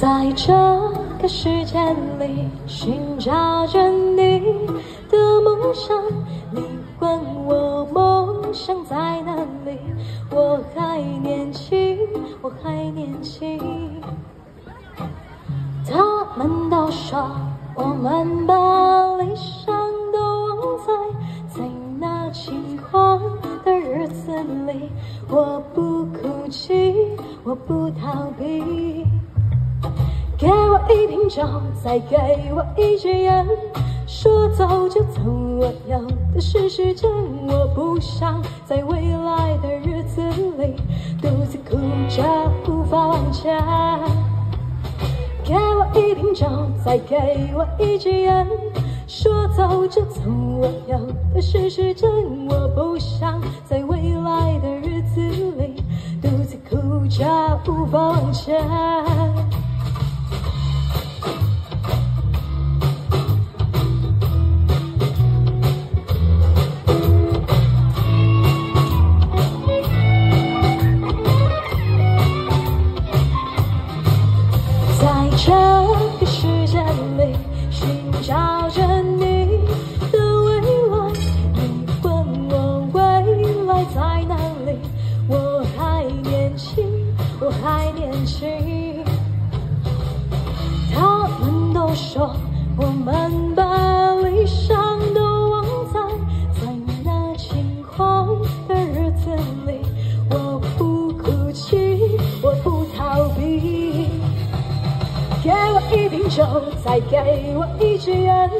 在这个世界里寻找着你的梦想，你问我梦想在哪里？我还年轻，我还年轻。他们都说我们把理想都忘在在那轻。狂的日子里，我不哭泣，我不逃避。一瓶酒，再给我一支烟，说走就走，我要的是时间。我不想在未来的日子里独自哭着无法往前。给我一瓶酒，再给我一支烟，说走就走，我要的是时间。我不想在未来的日子里独自哭着无法往前。还年轻。他们都说我们把理想都忘在在那轻狂的日子里，我不哭泣，我不逃避。给我一瓶酒，再给我一支烟，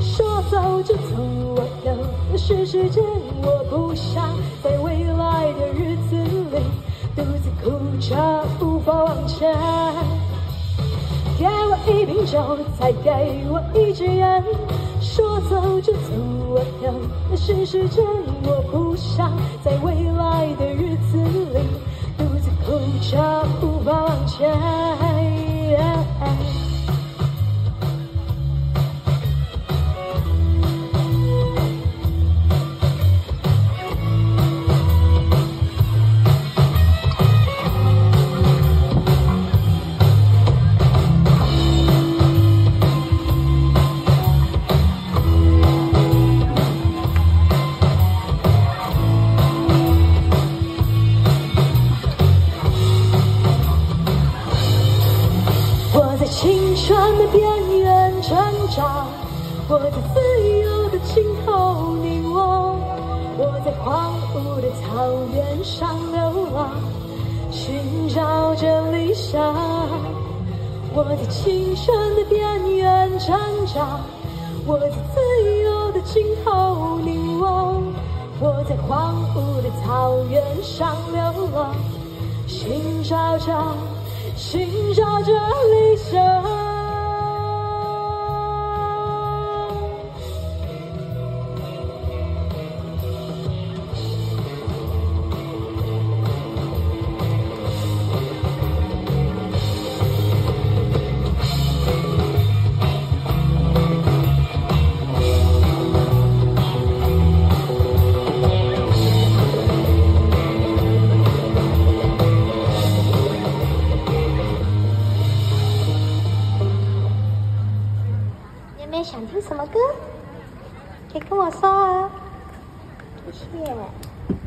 说走就走，我要的是时间。我不想在未来的日子里独自哭着无法往前。给我一瓶酒，再给我一支烟，说走就走，我要的是时间。我不想在未来的日子里独自哭着边缘挣扎，我在自由的尽头凝望，我在荒芜的草原上流浪，寻找着理想。我在青春的边缘挣扎，我在自由的尽头凝望，我在荒芜的草原上流浪，寻找着。寻找着理想。你们想听什么歌？可以跟我说啊，谢谢。